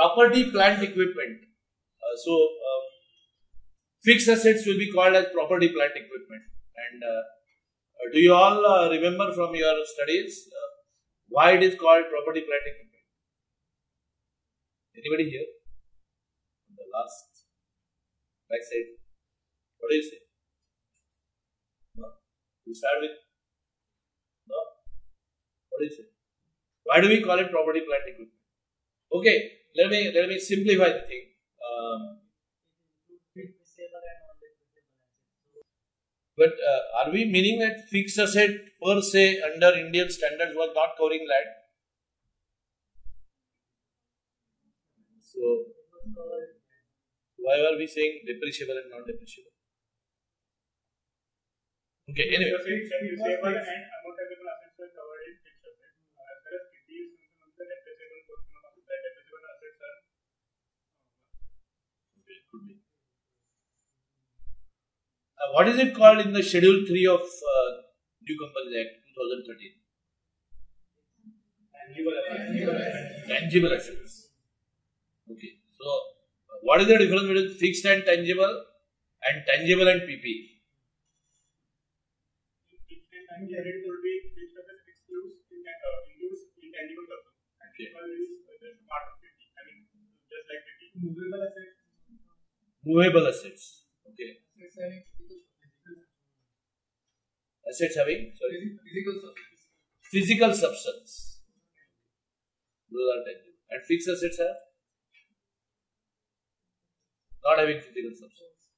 property, plant, equipment. Uh, so, um, fixed assets will be called as property, plant, equipment. And uh, uh, do you all uh, remember from your studies uh, why it is called property, plant, equipment? Anybody here? The last back side. What do you say? No. You start with no. What do you say? Why do we call it property, plant, equipment? Okay, let me let me simplify the thing. Um, but uh, are we meaning that fixed asset per se under Indian standards was not covering land? So why are we saying depreciable and non-depreciable? Okay, anyway. Could be. Uh, what is it called in the Schedule 3 of uh, New Companies Act 2013? tangible assets. Tangible assets. Okay, so uh, what is the difference between fixed and tangible and tangible and PP? Fixed and tangible it will be fixed asset excludes uh, includes intangible assets. Okay. Tangible is uh, just part of PT. I mean, just like PT. Movable assets. Movable assets. Okay, assets having sorry physical substance. Those are tangible. And fixed assets are not having physical substance.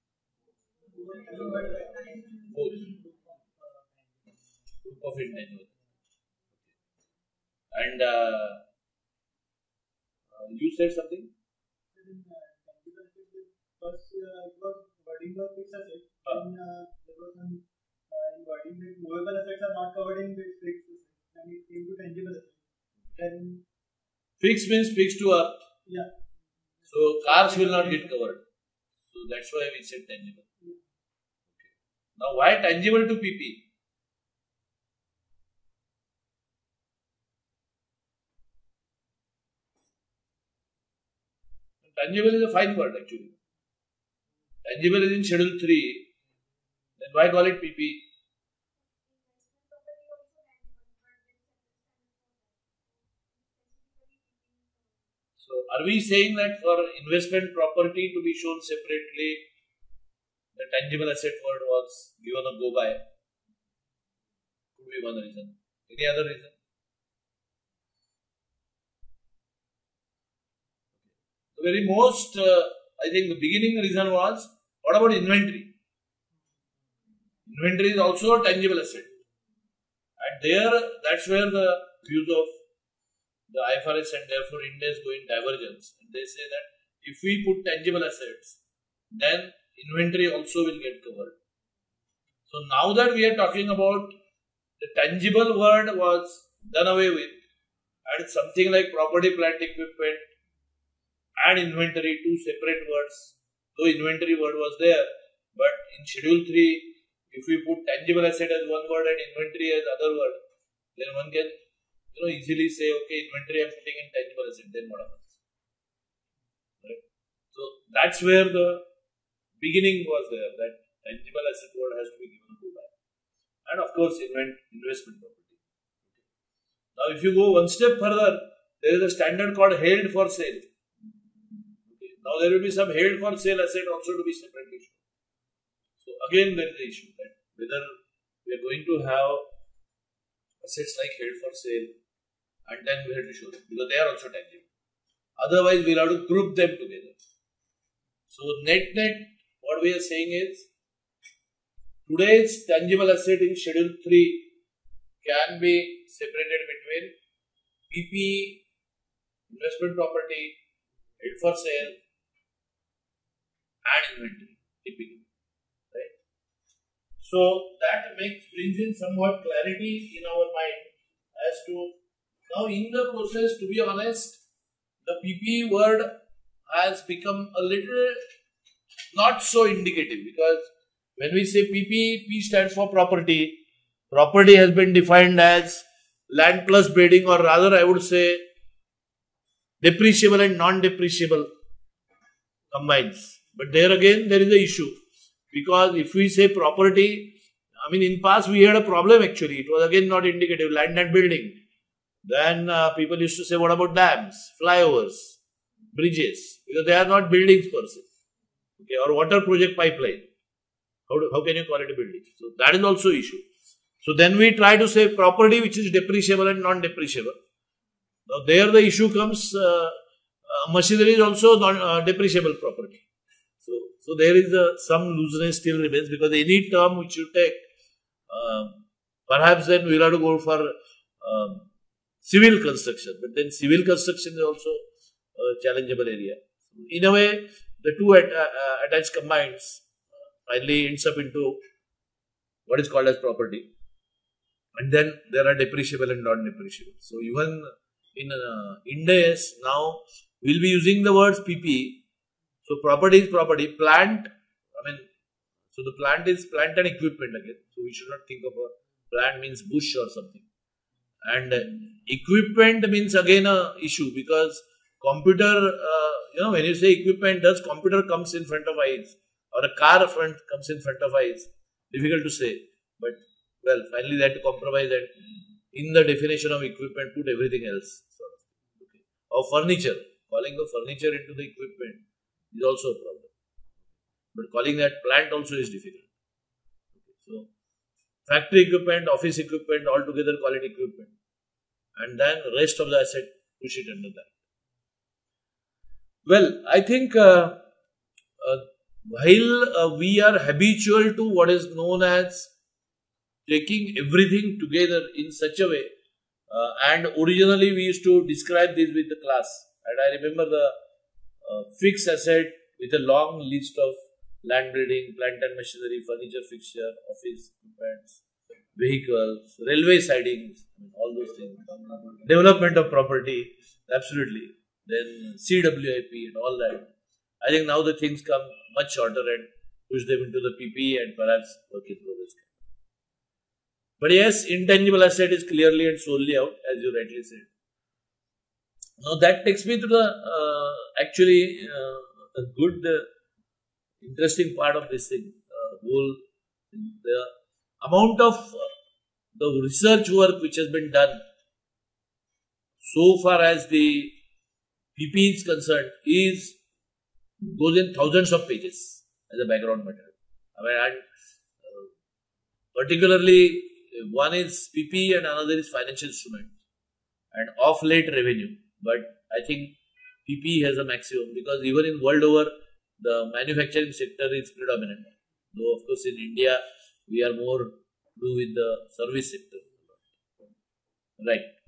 Both. Group of intangible. And uh, uh, you said something? First, it was wording fixed assets. Ah. Then uh, there was some uh, in wording that movable assets are not covered in this fixed assets. Then it came to tangible assets. Then, Fixed means fixed to earth. yeah. So cars will not get covered. So that's why we said tangible. Okay. Now why tangible to PP? Tangible is a fine word actually. Tangible is in schedule 3. Then why call it PP? So are we saying that for investment property to be shown separately, the tangible asset word was given a go by? Could be one reason. Any other reason? The very most, uh, I think the beginning reason was what about inventory? Inventory is also a tangible asset. And there, that's where the views of the IFRS and therefore India go in divergence. And they say that if we put tangible assets, then inventory also will get covered. So now that we are talking about the tangible word was done away with, and something like property, plant, equipment, and inventory, two separate words. Though inventory word was there, but in Schedule 3, if we put tangible asset as one word and inventory as other word, then one can you know easily say, okay, inventory I'm putting in tangible asset, then what happens? Right? So that's where the beginning was there, that tangible asset word has to be given go by. And of course, invent, investment property. Now, if you go one step further, there is a standard called held for sale. Now, there will be some held for sale asset also to be separately shown. So, again, there is the issue that whether we are going to have assets like held for sale and then we have to show them because they are also tangible. Otherwise, we'll have to group them together. So, net net, what we are saying is today's tangible asset in Schedule 3 can be separated between PP, investment property, held for sale, and inventory, typically. Right? So that makes brings in somewhat clarity in our mind as to now in the process, to be honest, the PP word has become a little not so indicative because when we say PP, P stands for property. Property has been defined as land plus building, or rather, I would say depreciable and non-depreciable combines. But there again, there is a issue because if we say property, I mean, in past we had a problem actually. It was again not indicative, land and building. Then uh, people used to say, what about dams, flyovers, bridges? Because they are not buildings per se. Okay, or water project pipeline. How, do, how can you call it a building? So that is also issue. So then we try to say property which is depreciable and non-depreciable. Now there the issue comes, uh, uh, machinery is also non-depreciable uh, property. So, there is a, some looseness still remains because any term which you take, uh, perhaps then we'll have to go for um, civil construction. But then civil construction is also a challengeable area. In a way, the two at, uh, uh, attached combines finally ends up into what is called as property. And then there are depreciable and non-depreciable. So even in uh, now we'll be using the words PP. So property is property. Plant, I mean, so the plant is plant and equipment again. So we should not think of a plant means bush or something. And equipment means again a issue because computer, uh, you know, when you say equipment, does computer comes in front of eyes or a car front comes in front of eyes? Difficult to say. But well, finally they had to compromise and in the definition of equipment put everything else. Sort of. okay. Or furniture, calling the furniture into the equipment is also a problem. But calling that plant also is difficult. So factory equipment, office equipment, altogether call it equipment. And then rest of the asset, push it under that. Well, I think uh, uh, while uh, we are habitual to what is known as taking everything together in such a way, uh, and originally we used to describe this with the class, and I remember the fixed asset with a long list of land building, plant and machinery, furniture fixture, office equipment, vehicles, railway sidings, all those things, development of property, absolutely. Then CWIP and all that. I think now the things come much shorter and push them into the PP and perhaps work in progress. But yes, intangible asset is clearly and solely out, as you rightly said. Now that takes me to the uh, actually uh, a good, uh, interesting part of this thing. Uh, whole the amount of uh, the research work which has been done so far as the PP is concerned is goes in thousands of pages as a background material. I mean, and uh, particularly one is PP and another is financial instrument and off late revenue. But I think PP has a maximum because even in world over, the manufacturing sector is predominant. Though of course in India we are more do with the service sector. Right.